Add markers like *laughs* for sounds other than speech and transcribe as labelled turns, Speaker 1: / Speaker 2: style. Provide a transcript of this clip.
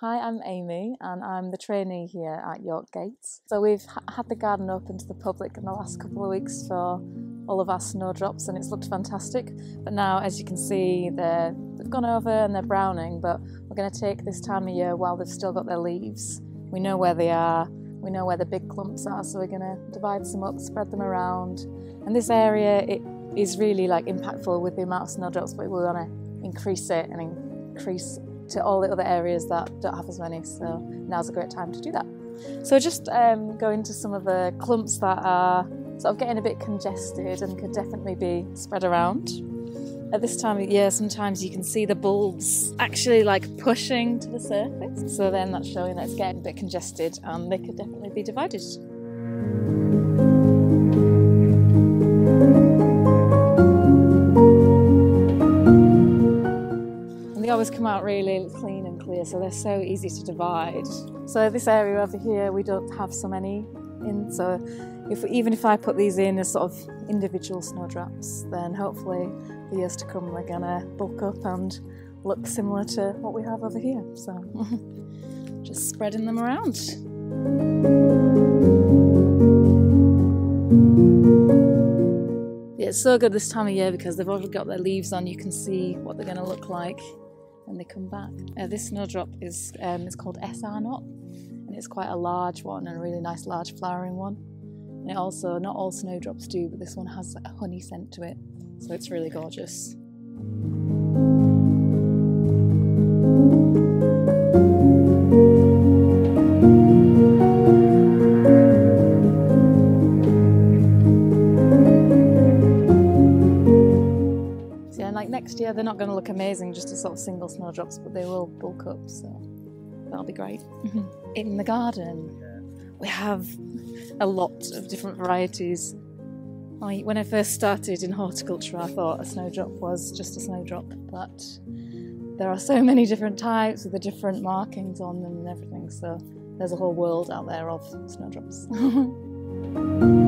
Speaker 1: Hi, I'm Amy and I'm the trainee here at York Gates. So we've ha had the garden open to the public in the last couple of weeks for all of our snowdrops and it's looked fantastic. But now, as you can see, they're, they've gone over and they're browning, but we're going to take this time of year while they've still got their leaves. We know where they are, we know where the big clumps are, so we're going to divide some up, spread them around. And this area, it is really like impactful with the amount of snowdrops, but we want to increase it and increase to all the other areas that don't have as many. So now's a great time to do that. So just um, go into some of the clumps that are sort of getting a bit congested and could definitely be spread around. At this time of year, sometimes you can see the bulbs actually like pushing to the surface. So then that's showing that it's getting a bit congested and they could definitely be divided. Come out really clean and clear, so they're so easy to divide. So this area over here, we don't have so many in, so if, even if I put these in as sort of individual snowdrops, then hopefully the years to come they're gonna bulk up and look similar to what we have over here. So *laughs* just spreading them around. It's so good this time of year because they've already got their leaves on. You can see what they're going to look like when they come back. Uh, this snowdrop is um, it's called S. Arnott, and it's quite a large one and a really nice large flowering one. And it also, not all snowdrops do, but this one has a honey scent to it, so it's really gorgeous. Next year they're not going to look amazing just as sort of single snowdrops, but they will bulk up, so that'll be great. Mm-hmm. In the garden, we have a lot of different varieties. when I first started in horticulture, I thought a snowdrop was just a snowdrop, but there are so many different types with the different markings on them and everything, so there's a whole world out there of snowdrops. *laughs*